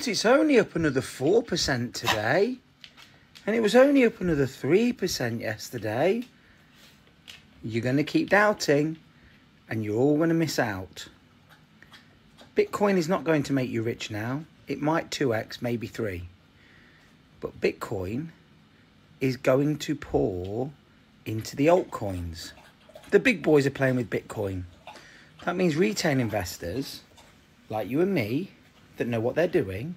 But it's only up another 4% today. And it was only up another 3% yesterday. You're going to keep doubting and you're all going to miss out. Bitcoin is not going to make you rich now. It might 2x, maybe 3. But Bitcoin is going to pour into the altcoins. The big boys are playing with Bitcoin. That means retail investors like you and me that know what they're doing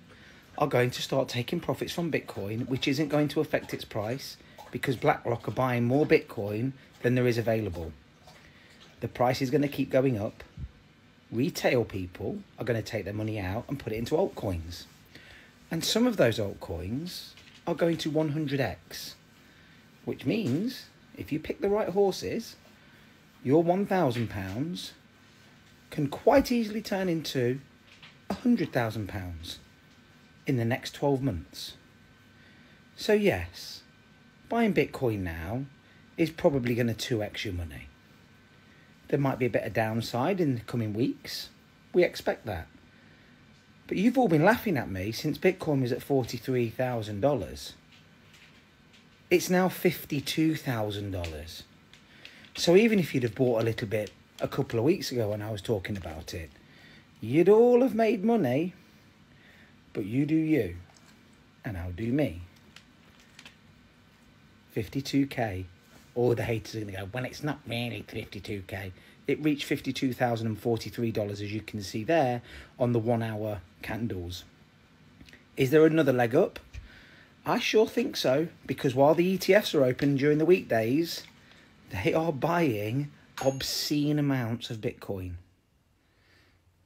are going to start taking profits from Bitcoin, which isn't going to affect its price because BlackRock are buying more Bitcoin than there is available. The price is going to keep going up. Retail people are going to take their money out and put it into altcoins. And some of those altcoins are going to 100x, which means if you pick the right horses, your £1,000 can quite easily turn into £100,000 in the next 12 months. So, yes, buying Bitcoin now is probably going to 2x your money. There might be a bit of downside in the coming weeks. We expect that. But you've all been laughing at me since Bitcoin was at $43,000. It's now $52,000. So even if you'd have bought a little bit a couple of weeks ago when I was talking about it, you'd all have made money, but you do you, and I'll do me. 52k. All the haters are going to go, well, it's not really 52k. It reached $52,043, as you can see there, on the one hour candles. Is there another leg up? I sure think so, because while the ETFs are open during the weekdays, they are buying obscene amounts of Bitcoin.